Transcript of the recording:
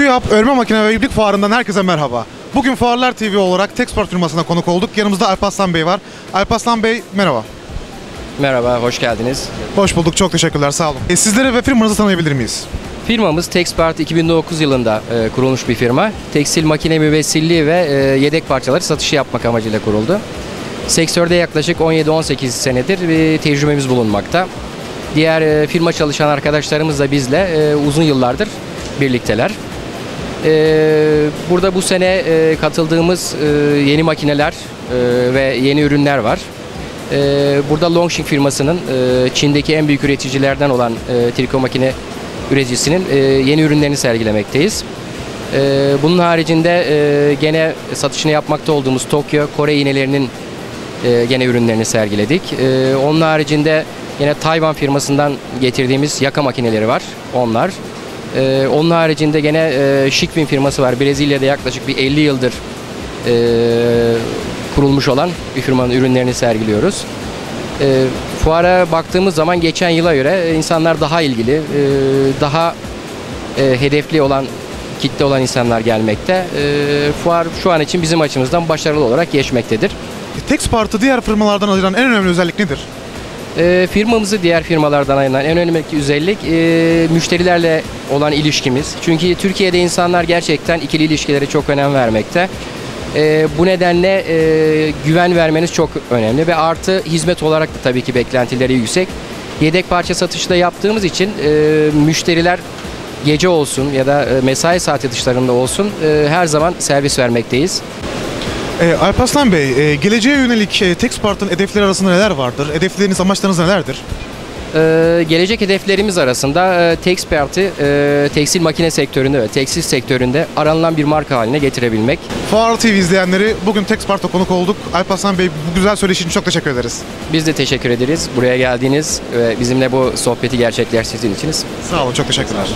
TÜYAP Örme Makine ve İbrik Fuarı'ndan herkese merhaba. Bugün Fuarlar TV olarak Texport firmasına konuk olduk. Yanımızda Alparslan Bey var. Alparslan Bey merhaba. Merhaba, hoş geldiniz. Hoş bulduk, çok teşekkürler, sağ olun. E, sizleri ve firmanızı tanıyabilir miyiz? Firmamız Texpart 2009 yılında e, kurulmuş bir firma. Tekstil makine müvessilliği ve e, yedek parçaları satışı yapmak amacıyla kuruldu. Sektörde yaklaşık 17-18 senedir bir tecrübemiz bulunmakta. Diğer e, firma çalışan arkadaşlarımız da bizle e, uzun yıllardır birlikteler. E, burada bu sene e, katıldığımız e, yeni makineler e, ve yeni ürünler var. Ee, Burada Longshin firmasının e, Çin'deki en büyük üreticilerden olan e, triko makine üreticisinin e, yeni ürünlerini sergilemekteyiz. E, Bunun haricinde e, gene satışını yapmakta olduğumuz Tokyo, Kore iğnelerinin e, gene ürünlerini sergiledik. E, Onun haricinde yine Tayvan firmasından getirdiğimiz yaka makineleri var. Onlar. E, Onun haricinde gene e, Shikfin firması var. Brezilya'da yaklaşık bir 50 yıldır e, kurulmuş olan bir firmanın ürünlerini sergiliyoruz. E, fuara baktığımız zaman geçen yıla göre e, insanlar daha ilgili, e, daha e, hedefli olan kitle olan insanlar gelmekte. E, fuar şu an için bizim açımızdan başarılı olarak geçmektedir. E, Texport'u diğer firmalardan ayıran en önemli özellik nedir? E, firmamızı diğer firmalardan ayıran en önemli özellik e, müşterilerle olan ilişkimiz. Çünkü Türkiye'de insanlar gerçekten ikili ilişkilere çok önem vermekte. E, bu nedenle e, güven vermeniz çok önemli ve artı hizmet olarak da tabii ki beklentileri yüksek. Yedek parça satışı da yaptığımız için e, müşteriler gece olsun ya da e, mesai saati dışlarında olsun e, her zaman servis vermekteyiz. E, Alparslan Bey, e, geleceğe yönelik e, Texport'un hedefleri arasında neler vardır? Hedefleriniz, amaçlarınız nelerdir? Ee, gelecek hedeflerimiz arasında e, Texpert'i e, tekstil makine sektöründe ve tekstil sektöründe aranılan bir marka haline getirebilmek. Fuar TV izleyenleri bugün Texport'a konuk olduk. Alparslan Bey bu güzel söyleşi için çok teşekkür ederiz. Biz de teşekkür ederiz buraya geldiğiniz ve bizimle bu sohbeti gerçekleştirdiğiniz için. Sağ olun, çok teşekkürler.